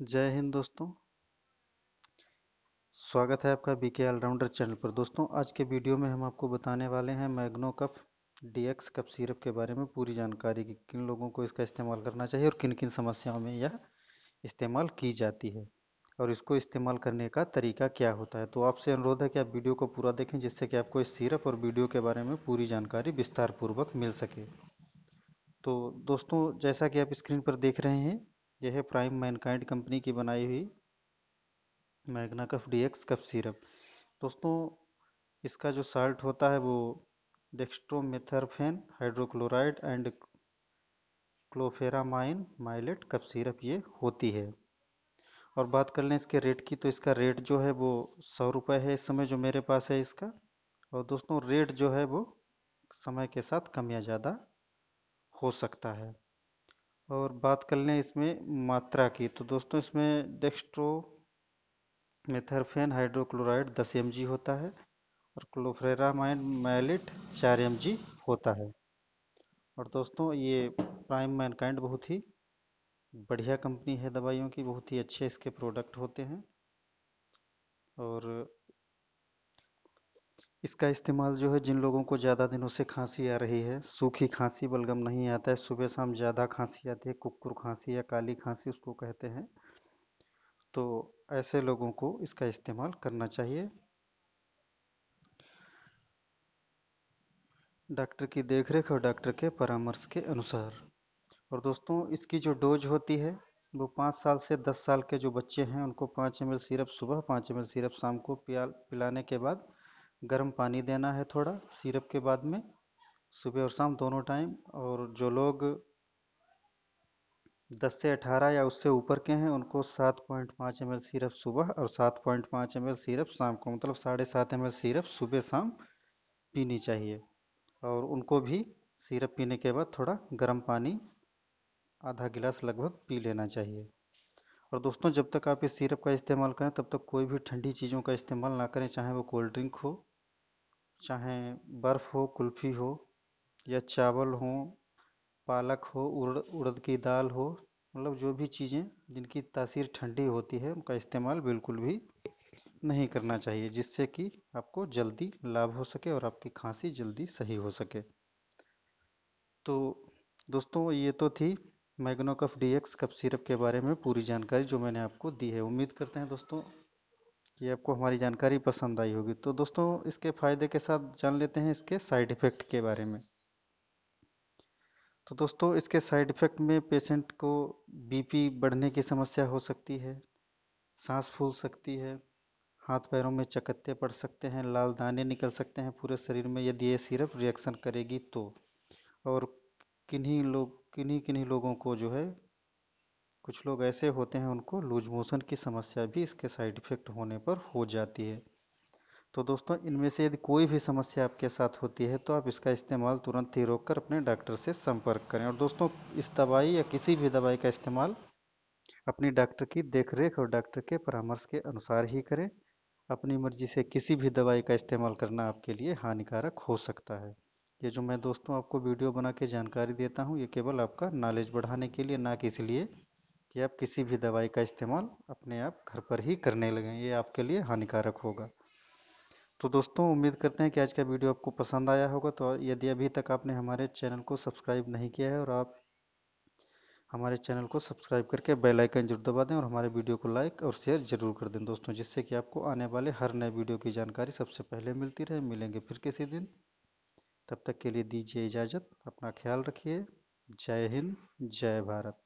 जय हिंद दोस्तों। स्वागत है आपका बीके ऑलराउंडर चैनल पर। दोस्तों, आज के वीडियो में हम आपको बताने वाले हैं मैग्नो कफ डीएक्स कफ सिरप के बारे में। पूरी जानकारी की किन लोगों को इसका इस्तेमाल करना चाहिए और किन किन समस्याओं में यह इस्तेमाल की जाती है और इसको इस्तेमाल करने का तरीका क्या होता है। तो आपसे अनुरोध है कि आप वीडियो को पूरा देखें, जिससे कि आपको इस सिरप और वीडियो के बारे में पूरी जानकारी विस्तार पूर्वक मिल सके। तो दोस्तों, जैसा कि आप स्क्रीन पर देख रहे हैं यह है प्राइम मैनकाइंड कंपनी की बनाई हुई Magna cough D X cough syrup दोस्तों, इसका जो साल्ट होता है वो dextromethorphan hydrochloride and chlorpheniramine maleate cough syrup ये होती है। और बात कर लें इसके रेट की तो इसका रेट जो है वो सौ रुपये है इस समय जो मेरे पास है इसका। और दोस्तों रेट जो है वो समय के साथ कम या ज़्यादा हो सकता है। और बात कर लें इसमें मात्रा की तो दोस्तों इसमें डेक्स्ट्रो मेथरफेन हाइड्रोक्लोराइड 10 एम होता है और क्लोफ्रेरामाइन मैलिट 4 एम होता है। और दोस्तों ये प्राइम मैनकाइंड बहुत ही बढ़िया कंपनी है दवाइयों की, बहुत ही अच्छे इसके प्रोडक्ट होते हैं। और इसका इस्तेमाल जो है जिन लोगों को ज़्यादा दिनों से खांसी आ रही है, सूखी खांसी, बलगम नहीं आता है, सुबह शाम ज़्यादा खांसी आती है कुकुर खांसी या काली खांसी उसको कहते हैं। तो ऐसे लोगों को इसका इस्तेमाल करना चाहिए। डॉक्टर की देखरेख और डॉक्टर के परामर्श के अनुसार। और दोस्तों, इसकी जो डोज होती है, वो पाँच साल से दस साल के जो बच्चे हैं, उनको पाँच एम सिरप, सुबह पाँच एम सिरप, शाम को पिया, पिलाने के बाद गर्म पानी देना है थोड़ा, सिरप के बाद में, सुबह और शाम दोनों टाइम। और जो लोग 10 से 18 या उससे ऊपर के हैं, उनको 7.5 एम सिरप सुबह और 7.5 एम सिरप शाम को मतलब साढ़े सात एम सिरप सुबह शाम पीनी चाहिए। और उनको भी सिरप पीने के बाद थोड़ा गर्म पानी, आधा गिलास लगभग पी लेना चाहिए। और दोस्तों, जब तक आप इस सिरप का इस्तेमाल करें, तब तक कोई भी ठंडी चीज़ों का इस्तेमाल ना करें, चाहे वो कोल्ड ड्रिंक हो चाहे बर्फ़ हो, कुल्फ़ी हो या चावल हो, पालक हो, उड़, उड़द की दाल हो मतलब जो भी चीज़ें जिनकी तासीर ठंडी होती है, उनका इस्तेमाल बिल्कुल भी नहीं करना चाहिए, जिससे कि आपको जल्दी लाभ हो सके और आपकी खांसी जल्दी सही हो सके। तो दोस्तों, ये तो थी Magnacof D X cough syrup के बारे में पूरी जानकारी जो मैंने आपको दी है। उम्मीद करते हैं दोस्तों कि आपको हमारी जानकारी पसंद आई होगी। तो दोस्तों, इसके फ़ायदे के साथ जान लेते हैं इसके साइड इफ़ेक्ट के बारे में। तो दोस्तों, इसके साइड इफ़ेक्ट में पेशेंट को बीपी बढ़ने की समस्या हो सकती है, सांस फूल सकती है, हाथ पैरों में चकत्ते पड़ सकते हैं, लाल दाने निकल सकते हैं पूरे शरीर में यदि ये सिरप रिएक्शन करेगी तो। और किन्हीं लोग किन्हीं किन्हीं लोगों को जो है कुछ लोग ऐसे होते हैं, उनको लूज मोशन की समस्या भी इसके साइड इफ़ेक्ट होने पर हो जाती है। तो दोस्तों, इनमें से यदि कोई भी समस्या आपके साथ होती है तो आप इसका इस्तेमाल तुरंत ही रोक कर अपने डॉक्टर से संपर्क करें। और दोस्तों, इस दवाई या किसी भी दवाई का इस्तेमाल अपनी डॉक्टर की देखरेख और डॉक्टर के परामर्श के अनुसार ही करें। अपनी मर्ज़ी से किसी भी दवाई का इस्तेमाल करना आपके लिए हानिकारक हो सकता है। ये जो मैं दोस्तों आपको वीडियो बना के जानकारी देता हूँ, ये केवल आपका नॉलेज बढ़ाने के लिए, ना कि इसलिए कि आप किसी भी दवाई का इस्तेमाल अपने आप घर पर ही करने लगें ये आपके लिए हानिकारक होगा। तो दोस्तों, उम्मीद करते हैं कि आज का वीडियो आपको पसंद आया होगा। तो यदि अभी तक आपने हमारे चैनल को सब्सक्राइब नहीं किया है और आप हमारे चैनल को सब्सक्राइब करके बेल आइकन ज़रूर दबा दें और हमारे वीडियो को लाइक और शेयर ज़रूर कर दें दोस्तों, जिससे कि आपको आने वाले हर नए वीडियो की जानकारी सबसे पहले मिलती रहे। मिलेंगे फिर किसी दिन। तब तक के लिए दीजिए इजाज़त, अपना ख्याल रखिए। जय हिंद, जय भारत।